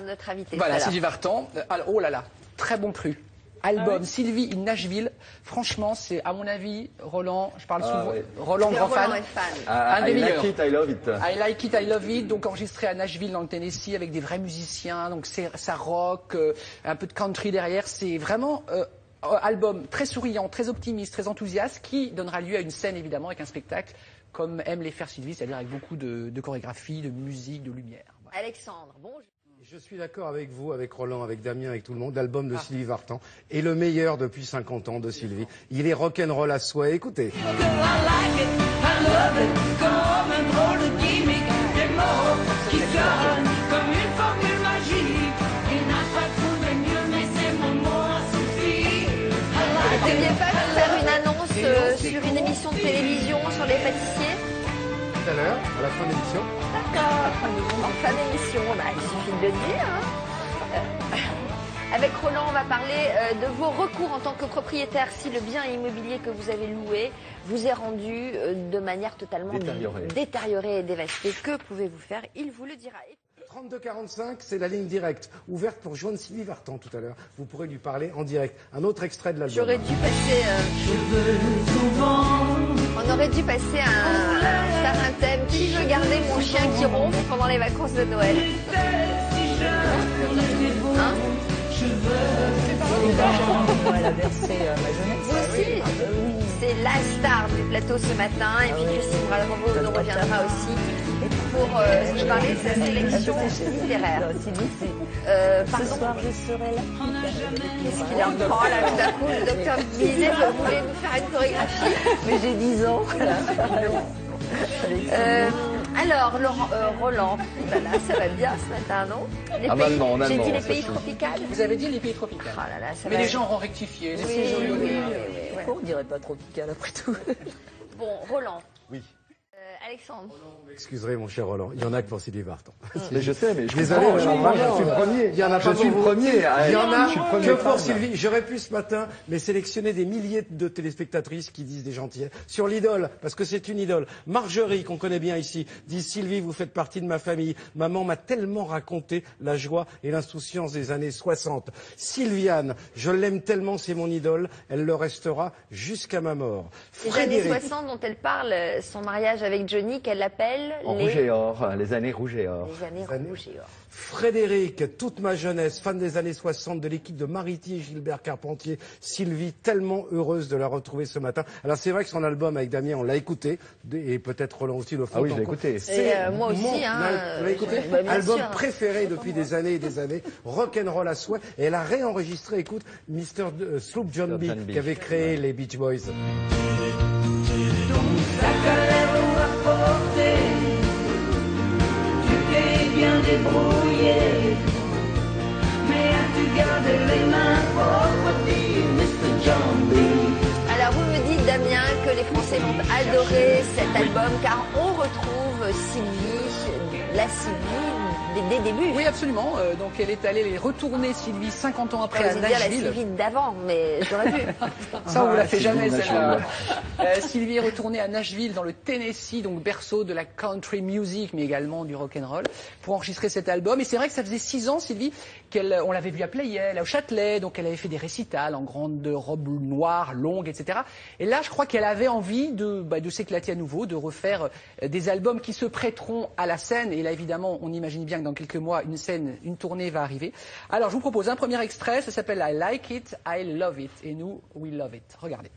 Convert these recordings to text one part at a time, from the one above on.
Sera notre invité. Voilà. Sylvie Vartan. Euh, alors, oh là là, très bon cru. Album Sylvie in Nashville. Franchement, c'est à mon avis, Roland, je parle Ah, souvent, ouais. Roland, grand Roland fan. est fan. Ah, Un des I meilleurs. like it, I love it. I Like It, I Love It, donc enregistré à Nashville dans le Tennessee avec des vrais musiciens, donc c'est ça rock, euh, un peu de country derrière, c'est vraiment euh, album très souriant, très optimiste, très enthousiaste, qui donnera lieu à une scène évidemment avec un spectacle comme aime les faire Sylvie, c'est-à-dire avec beaucoup de, de chorégraphie, de musique, de lumière. Voilà. Alexandre, bonjour. Je suis d'accord avec vous, avec Roland, avec Damien, avec tout le monde. L'album de Sylvie Vartan est le meilleur depuis 50 ans de Sylvie. Il est rock'n'roll à souhait. Écoutez. À l'heure, à la fin de l'émission. D'accord. En fin d'émission, bah, il suffit de le dire. hein. Euh, Avec Roland, on va parler euh, de vos recours en tant que propriétaire si le bien immobilier que vous avez loué vous est rendu euh, de manière totalement Détériorée. détériorée et dévastée. Que pouvez-vous faire? Il vous le dira. 3245, c'est la ligne directe, ouverte pour joindre Sylvie Vartan tout à l'heure. Vous pourrez lui parler en direct. Un autre extrait de l'album. J'aurais dû passer. euh, On aurait dû passer un, faire un thème. Qui veut garder mon chien qui ronfle pendant les vacances de Noël Hein C'est la star du plateau ce matin. Et puis Christine Bravo nous reviendra aussi pour euh, de sa sélection littéraire. Non, Euh, Ce pardon, soir, je serai là. qu'est-ce qu'il en prend là tout d'un coup Le docteur Bizet voulait nous faire une chorégraphie. Mais j'ai 10 ans. Euh, alors, Laurent, euh, Roland, voilà, ça va bien ce matin, non? Les En pays, allemand, en J'ai allemand, dit les pays tropicaux Vous avez dit les pays tropicaux. Oh là là, ça Mais va. les gens auront rectifié. Oui, c'est joli. oui, oui, oui, oui, on dirait pas tropical après tout? Bon, Roland. Oui. Alexandre. Vous m'excuserez, mon cher Roland. Il y en a que pour Sylvie Vartan. Mais je sais, mais je Désolé, comprends, suis le premier. Il y en a je pas suis le premier. Il y en a je suis le premier que pour fan. Sylvie. J'aurais pu ce matin, mais sélectionner des milliers de téléspectatrices qui disent des gentillesses sur l'idole, parce que c'est une idole. Marjorie, qu'on connaît bien ici, dit Sylvie, vous faites partie de ma famille. Maman m'a tellement raconté la joie et l'insouciance des années 60. Sylviane, je l'aime tellement, c'est mon idole. Elle le restera jusqu'à ma mort. Les années Frédéric, 60 dont elle parle, euh, son mariage avec Johnny, qu'elle appelle En les... rouge et or, les années rouge et or. les années années- rouges et or. Frédéric, toute ma jeunesse, fan des années 60 de l'équipe de Mariti et Gilbert Carpentier, Sylvie, tellement heureuse de la retrouver ce matin. Alors c'est vrai que son album avec Damien, on l'a écouté, et peut-être Roland aussi le font Ah oui, encore. écouté. C'est Et, euh, moi aussi, mon hein, al- euh, écouté bah, Album sûr. préféré depuis des années et des années, rock'n'roll à souhait, et elle a réenregistré, écoute, Mr. euh, Sloop John Sloop B, John B. qui avait créé les Beach Boys. T'es bien débrouillé, mais as-tu gardé les mains propres, dit Mr. John B. Alors vous me dites Damien que les Français vont adorer cet album car on retrouve Sylvie, la Sylvie des, des débuts. Oui, absolument. Euh, donc, elle est allée les retourner, Sylvie, 50 ans après à dire la Nashville. Sylvie d'avant, mais j'aurais pu. Ça, on vous la fait Sylvie jamais, Nashville. celle-là. Euh, Sylvie est retournée à Nashville, dans le Tennessee, donc berceau de la country music, mais également du rock and roll, pour enregistrer cet album. Et c'est vrai que ça faisait six ans, Sylvie, on l'avait vue à Playel, au Châtelet, donc elle avait fait des récitals en grande robe noire, longue, etc. Et là, je crois qu'elle avait envie de, bah, de s'éclater à nouveau, de refaire euh, des albums qui se prêteront à la scène. Et là, évidemment, on imagine bien que dans quelques mois, une scène, une tournée va arriver. Alors, je vous propose un premier extrait, ça s'appelle I Like It, I Love It. Et nous, we love it. Regardez.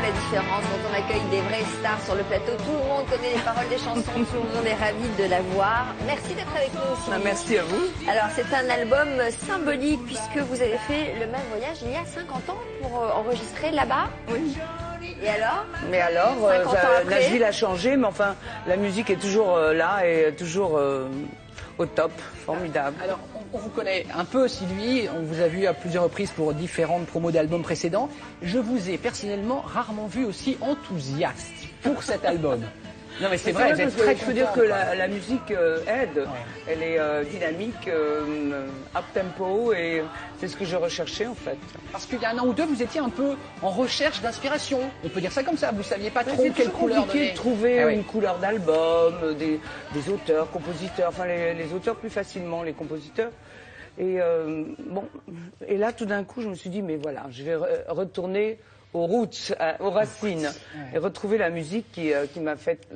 La différence quand on accueille des vraies stars sur le plateau. Tout le monde connaît les paroles des chansons, tout le monde est ravi de la voir. Merci d'être avec nous aussi. Bah, merci à vous. Alors c'est un album symbolique puisque vous avez fait le même voyage il y a 50 ans pour euh, enregistrer là-bas. Oui. Et alors? Mais alors, euh, 50 ans ça- après Nashville a changé, mais enfin, la musique est toujours euh, là et toujours euh, au top. Formidable. Alors, on, vous connaît un peu, Sylvie. On vous a vu à plusieurs reprises pour différentes promos d'albums précédents. Je vous ai personnellement rarement vu aussi enthousiaste pour cet album. Non, mais c'est Mais vrai, vous êtes je veux dire que la, la musique euh, aide. Elle est euh, dynamique, euh, up tempo, et c'est ce que je recherchais en fait. Parce qu'il y a un an ou deux, vous étiez un peu en recherche d'inspiration. On peut dire ça comme ça. Vous saviez pas trop C'est quelle couleur compliqué donner. de trouver Ah oui. une couleur d'album, des, des auteurs, compositeurs, enfin les, les auteurs plus facilement, les compositeurs. Et euh, bon, et là tout d'un coup, je me suis dit mais voilà, je vais re- retourner aux roots, à- aux racines, et retrouver la musique qui, euh, qui m'a fait,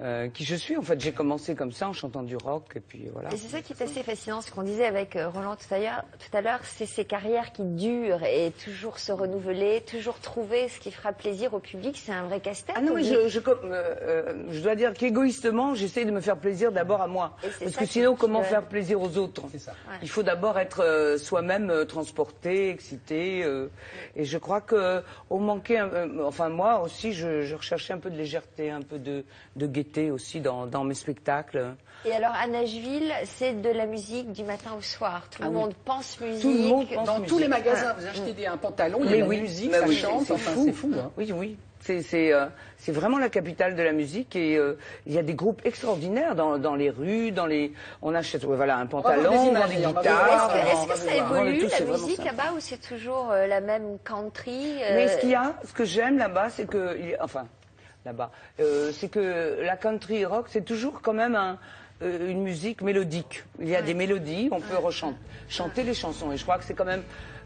euh, qui je suis. En fait, j'ai commencé comme ça en chantant du rock, et puis voilà. Et c'est ça qui est assez fascinant, ce qu'on disait avec euh, Roland tout à l'heure, tout à l'heure, c'est ces carrières qui durent et toujours se renouveler, toujours trouver ce qui fera plaisir au public. C'est un vrai casse-tête. Ah non, mais je, je, euh, je dois dire qu'égoïstement, j'essaie de me faire plaisir d'abord à moi. Parce que sinon, comment faire plaisir aux autres? C'est ça. Ouais. Il faut d'abord être euh, soi-même euh, transporté, excité. euh, et je crois que on manquait, euh, enfin moi aussi, je, je recherchais un peu de légèreté, un peu de, de gaieté aussi dans, dans mes spectacles. Et alors à Nashville, c'est de la musique du matin au soir. Tout Ah le oui. monde pense musique. Tout le monde pense Dans musique. tous les magasins, vous achetez des, un pantalon, il y a de la musique, bah ça oui, chante, c'est enfin fou. c'est fou. hein. Oui, oui. C'est c'est euh, c'est vraiment la capitale de la musique et euh, il y a des groupes extraordinaires dans, dans les rues, dans les on achète ouais, voilà un pantalon, on vend des Est-ce guitares. que, Ah, est-ce que ça évolue la musique là-bas ou c'est toujours euh, la même country euh, Mais ce qu'il y a, ce que j'aime là-bas, c'est que, il y a- enfin, là-bas, euh, c'est que la country rock, c'est toujours quand même un, euh, une musique mélodique. Il y a des mélodies, on peut rechanter, chanter les chansons. Et je crois que c'est quand même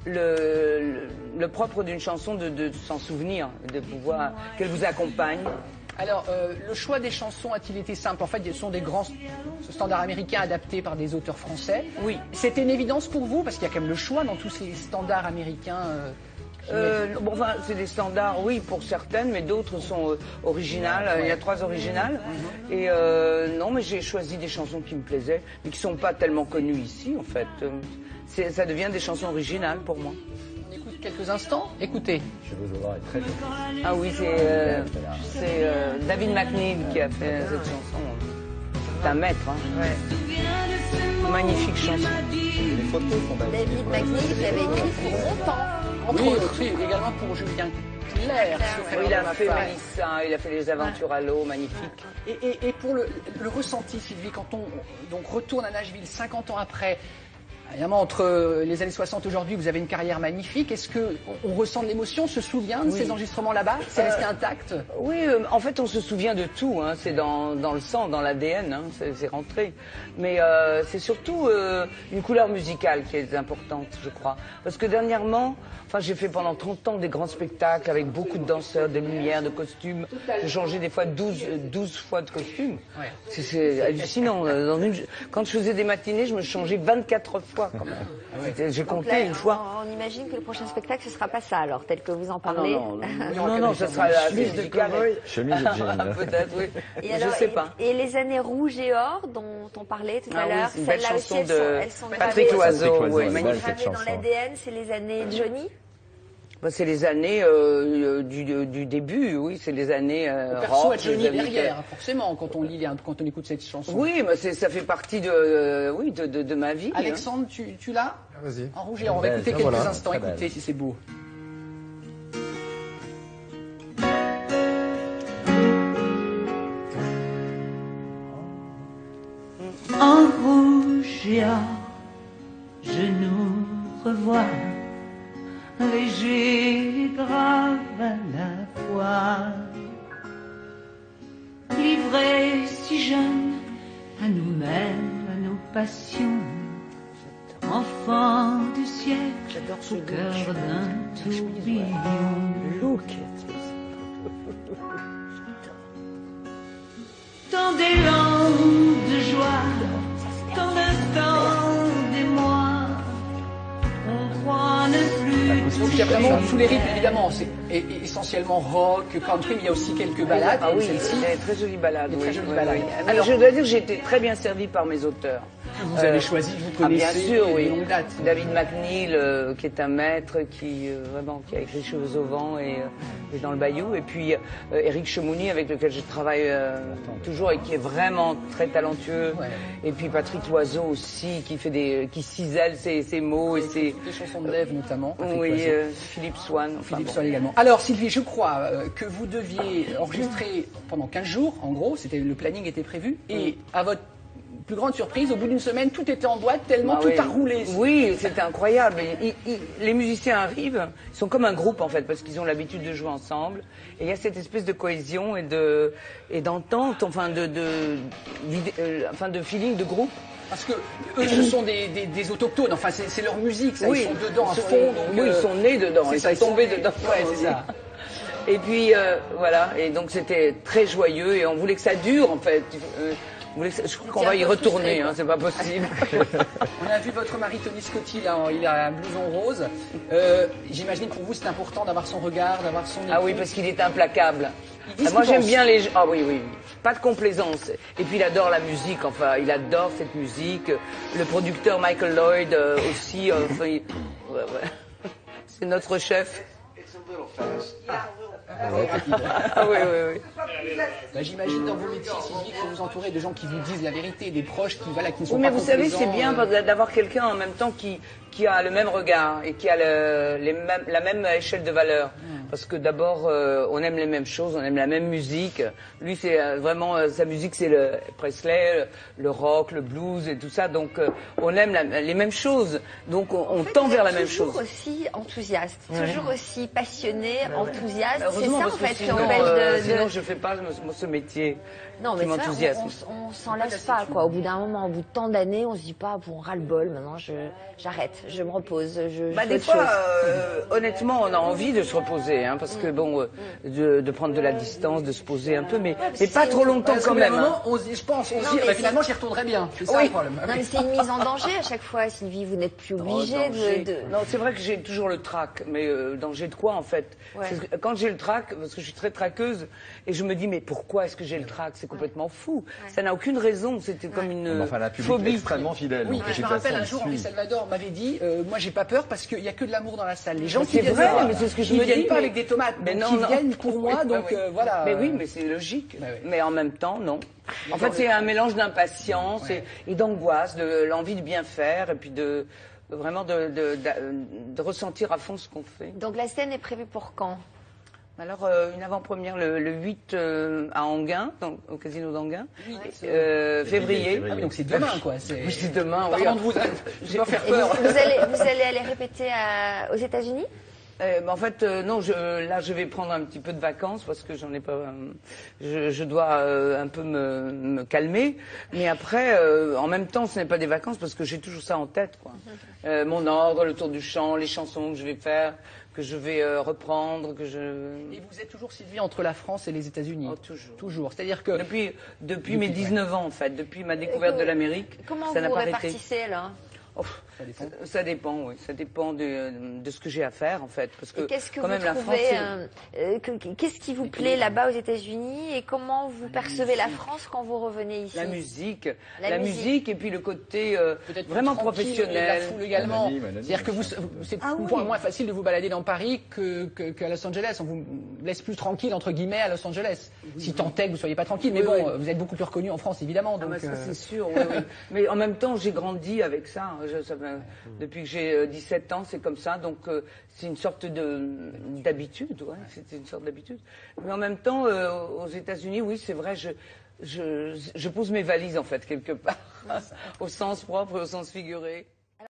le, le, le propre d'une chanson de, de s'en souvenir, de pouvoir qu'elle vous accompagne. Alors, euh, le choix des chansons a-t-il été simple? En fait, ce sont des grands standards américains adaptés par des auteurs français. Oui. C'était une évidence pour vous? Parce qu'il y a quand même le choix dans tous ces standards américains. euh, Euh, bon, enfin, c'est des standards, oui, pour certaines, mais d'autres sont euh, originales. Il y a trois originales. Et euh, non, mais j'ai choisi des chansons qui me plaisaient, mais qui sont pas tellement connues ici, en fait. Ça devient des chansons originales pour moi. On écoute quelques instants. Écoutez. Je veux voir est très jolie. Ah oui, c'est euh, c'est, euh, David McNeil qui a fait cette chanson. C'est un maître, hein. Magnifique chanson. Les photos sont. David McNeil qui avait écrit pour longtemps. Entre Oui, autres, également pour Julien Clerc. Oui, il a fait. Mélissa, il a fait les aventures à l'eau, magnifique. Et, et- et pour le, le ressenti, Sylvie, quand on donc, retourne à Nashville 50 ans après, évidemment, entre les années 60 et aujourd'hui, vous avez une carrière magnifique. Est-ce qu'on on ressent de l'émotion, on se souvient de Oui. ces enregistrements là-bas? C'est resté intact? Oui, euh, en fait, on se souvient de tout. Hein, c'est dans, dans le sang, dans l'ADN, hein, c'est, rentré. Mais euh, c'est surtout euh, une couleur musicale qui est importante, je crois. Parce que dernièrement, enfin, j'ai fait pendant 30 ans des grands spectacles avec beaucoup de danseurs, de lumières, de costumes. J'ai changé des fois 12, euh, 12 fois de costume. C'est, hallucinant. Euh, Dans une, quand je faisais des matinées, je me changeais 24 fois quand même. C'était- J'ai compté là, une fois. On, on imagine que le prochain spectacle, ce sera pas ça alors, tel que vous en Ah non, parlez. non, non, non, non, ça sera la Chemise de cow-boy. Chemise de jean. Peut-être, oui. Et alors, je sais pas. Et, les années rouges et or dont on parlait tout Ah à oui, l'heure, celles-là aussi, chanson elles de sont, elles sont Patrick gravées, Loiseau, oui, elle est belle, magnifique. dans l'ADN, c'est les années Johnny. Bah, c'est les années euh, du, du début, oui, c'est les années euh, Le perso rock, a Johnny derrière, forcément, quand on lit, les- quand on écoute cette chanson. Oui, mais c'est- ça fait partie de, euh, oui, de, de, de ma vie. hein. Alexandre, tu, tu l'as Vas-y. En rouge et. On va Belle, écouter ah, quelques voilà, instants. Écoutez belle. si c'est beau. En rouge et or, je nous revois, léger et grave à la fois. Livrés si jeunes à nous-mêmes, à nos passions, enfants du siècle, au cœur d'un tourbillon. Tant Donc y a vraiment tous les rythmes, évidemment. C'est essentiellement rock, country, mais il y a aussi quelques balades. Ah oui, celle-ci, il très. Des oui, très balades. oui. Mais Alors- je dois dire que j'ai été très bien servie par mes auteurs. Que vous avez Euh, choisi, vous Ah, bien connaissez sûr, de oui. longue date. David McNeil, euh, qui est un maître, qui euh, vraiment qui a écrit Cheveux au vent et, et dans le Bayou, et puis Eric Chemouni avec lequel je travaille toujours et qui est vraiment très talentueux. Ouais. Et puis Patrick Loiseau aussi, qui fait des, qui cisèle ses, ses mots et ses. Des chansons de Dave notamment. Oui, euh, Philippe Swan. enfin, Philippe bon. Soil également. Alors Sylvie, je crois euh, que vous deviez enregistrer pendant 15 jours, en gros, c'était le planning était prévu, et à votre plus grande surprise, au bout d'une semaine, tout était en boîte tellement Ah tout oui. a roulé. Oui, c'était incroyable. Les musiciens arrivent, ils sont comme un groupe en fait, parce qu'ils ont l'habitude de jouer ensemble. Et il y a cette espèce de cohésion et de et d'entente, enfin de de, vidé- euh, enfin de feeling de groupe. Parce que eux, ce sont des, des- des autochtones, enfin c'est leur musique, ça, oui, ils sont dedans à ils sont- fond. donc, oui, euh, ils sont nés dedans, ils ça, sont tombés dedans. Ouais, c'est ça. Et puis euh, voilà, et donc c'était très joyeux et on voulait que ça dure en fait. Euh, je crois qu'on va y retourner, hein, c'est pas possible. On a vu votre mari Tony Scotti, là, il a un blouson rose. Euh, J'imagine pour vous c'est important d'avoir son regard, d'avoir son Ah oui, parce qu'il est implacable. Ah, Moi j'aime bien les gens. Ah oui, oui. Pas de complaisance. Et puis il adore la musique, enfin, il adore cette musique. Le producteur Michael Lloyd euh, aussi. euh, enfin, il- ouais, ouais. C'est notre chef. Ah oui, oui, oui. Bah, J'imagine dans vos métiers, Sylvie, que vous vous entourez de gens qui vous disent la vérité, des proches qui, voilà, qui ne sont Oui, pas mais vous savez, c'est bien euh, d'avoir quelqu'un en même temps qui, qui a le même regard et qui a le- les mêmes- la même échelle de valeur. Parce que d'abord, euh, on aime les mêmes choses, on aime la même musique. Lui, c'est euh, vraiment euh, sa musique, c'est le Presley, le, le rock, le blues et tout ça. Donc, euh, on aime la- les mêmes choses. Donc, on, on fait, tend vers la même toujours chose. aussi enthousiaste, toujours aussi passionné, enthousiaste. C'est Heureusement, ça en fait sinon, de, de- sinon, je fais pas ce métier Non, qui mais m'enthousiasme. on, on, on s'en lasse pas, quoi. Au bout d'un moment, au bout de tant d'années, on se dit pas, bon, ras le bol, maintenant, je, j'arrête, je me repose, je, je Bah, fais des autre fois, chose. euh, honnêtement, on a envie de se reposer, hein, parce que bon, euh, de, de prendre de la distance, de se poser un peu, mais, mais pas trop longtemps quand même. hein. moment, on dit, je pense, on se Non, dit, mais bah, finalement, j'y retournerai bien. C'est ça Oui. le problème. Non, mais c'est une mise en danger à chaque fois, Sylvie. Vous n'êtes plus obligée Oh, danger. de, de- Non, c'est vrai que j'ai toujours le trac, mais euh, danger de quoi en fait? Ouais. C'est que Quand j'ai le trac, parce que je suis très traqueuse, et je me dis mais pourquoi est-ce que j'ai le trac? Complètement fou. Ça n'a aucune raison. C'était comme une Enfin, la phobie. extrêmement fidèle. Oui, donc, je me rappelle un jour, Henri. Salvador m'avait dit, euh, moi j'ai pas peur parce qu'il y a que de l'amour dans la salle. Les gens qui c'est viennent vrai, mais c'est ce que je ils me viennent dis, pas mais- avec des tomates, Mais non, ils non. viennent pour moi, donc bah oui. euh, voilà. Mais oui, mais c'est logique. Bah oui. Mais en même temps, non. En fait, c'est un mélange d'impatience et, et d'angoisse, de l'envie de bien faire, et puis de vraiment de, de, de- de ressentir à fond ce qu'on fait. Donc la scène est prévue pour quand? Alors, euh, une avant-première le, le 8 euh, à Anguin, donc, au casino d'Anguin, Oui, euh, février. Ah oui, donc c'est demain, quoi. C'est Oui, c'est demain, oui. Pardon de vous, je dois faire Et vous, peur. vous allez, vous allez aller répéter à- aux États-Unis? Euh, mais en fait, euh, non, je, là, je vais prendre un petit peu de vacances parce que j'en ai pas. euh, je, je dois euh, un peu me, me calmer. Mais après, euh, en même temps, ce n'est pas des vacances parce que j'ai toujours ça en tête, quoi. Euh, mon ordre, le tour du chant, les chansons que je vais faire, que je vais euh, reprendre, que je. Et vous êtes toujours, Sylvie, entre la France et les États-Unis? Oh, toujours. Toujours. C'est-à-dire que. Depuis, depuis mes Depuis, 19 ans, en fait, depuis ma découverte de l'Amérique, Comment ça n'a vous pas arrêté. répartissez là Oh, Ça dépend. ça, ça dépend, oui. Ça dépend de, de ce que j'ai à faire, en fait. Parce que, qu'est-ce que quand vous même, la France, euh, euh, que- Qu'est-ce qui vous plaît là-bas aux États-Unis et comment vous percevez la France quand vous revenez ici? La musique, La la, musique. musique. et puis le côté euh, vraiment professionnel. La foule également. C'est-à-dire que vous, machin. c'est Ah oui. moins, facile de vous balader dans Paris que, que, qu'à Los Angeles. On vous laisse plus tranquille, entre guillemets, à Los Angeles. Si tant est que vous soyez pas tranquille. Mais bon, oui. euh, vous êtes beaucoup plus reconnu en France, évidemment. Ah bah ça euh, c'est sûr. Mais en même temps, j'ai grandi avec ça. Je- ça m'a- depuis que j'ai euh, 17 ans, c'est comme ça. Donc euh, c'est une sorte de d'habitude, ouais. C'était une sorte d'habitude. Mais en même temps, euh, aux États-Unis, oui, c'est vrai, je, je je pose mes valises en fait quelque part, au sens propre et au sens figuré.